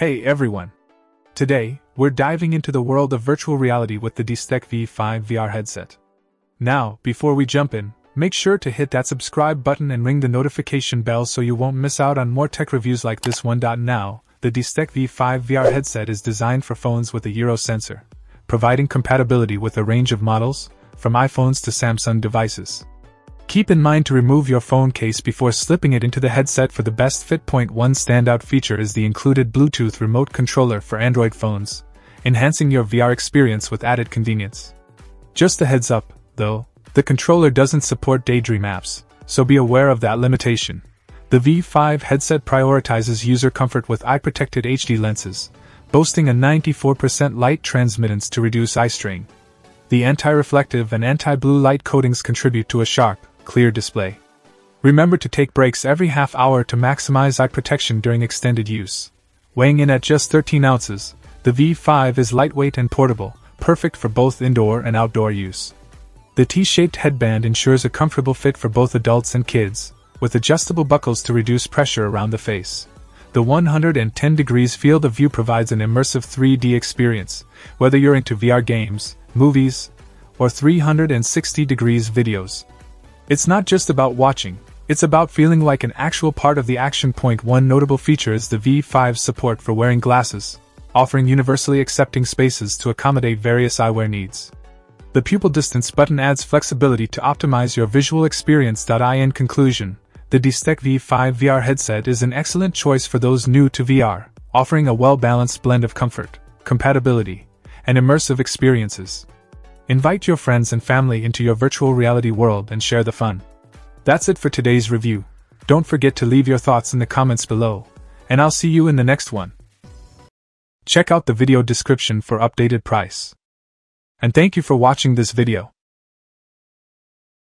Hey everyone! Today, we're diving into the world of virtual reality with the DESTEK V5 VR headset. Now, before we jump in, make sure to hit that subscribe button and ring the notification bell so you won't miss out on more tech reviews like this one. Now, the DESTEK V5 VR headset is designed for phones with a gyro sensor, providing compatibility with a range of models, from iPhones to Samsung devices. Keep in mind to remove your phone case before slipping it into the headset for the best fit. Point one standout feature is the included Bluetooth remote controller for Android phones, enhancing your VR experience with added convenience. Just a heads up, though, the controller doesn't support Daydream apps, so be aware of that limitation. The V5 headset prioritizes user comfort with eye protected HD lenses, boasting a 94% light transmittance to reduce eye strain. The anti reflective and anti blue light coatings contribute to a sharp, clear display. Remember to take breaks every half hour to maximize eye protection during extended use. Weighing in at just 13 ounces, the V5 is lightweight and portable, perfect for both indoor and outdoor use. The T shaped headband ensures a comfortable fit for both adults and kids, with adjustable buckles to reduce pressure around the face. The 110 degrees field of view provides an immersive 3D experience, whether you're into VR games, movies, or 360 degrees videos. It's not just about watching, it's about feeling like an actual part of the action. Point one notable feature is the V5's support for wearing glasses, offering universally accepting spaces to accommodate various eyewear needs. The pupil distance button adds flexibility to optimize your visual experience. In conclusion, the DESTEK V5 VR headset is an excellent choice for those new to VR, offering a well balanced blend of comfort, compatibility, and immersive experiences. Invite your friends and family into your virtual reality world and share the fun. That's it for today's review. Don't forget to leave your thoughts in the comments below, and I'll see you in the next one. Check out the video description for updated price. And thank you for watching this video.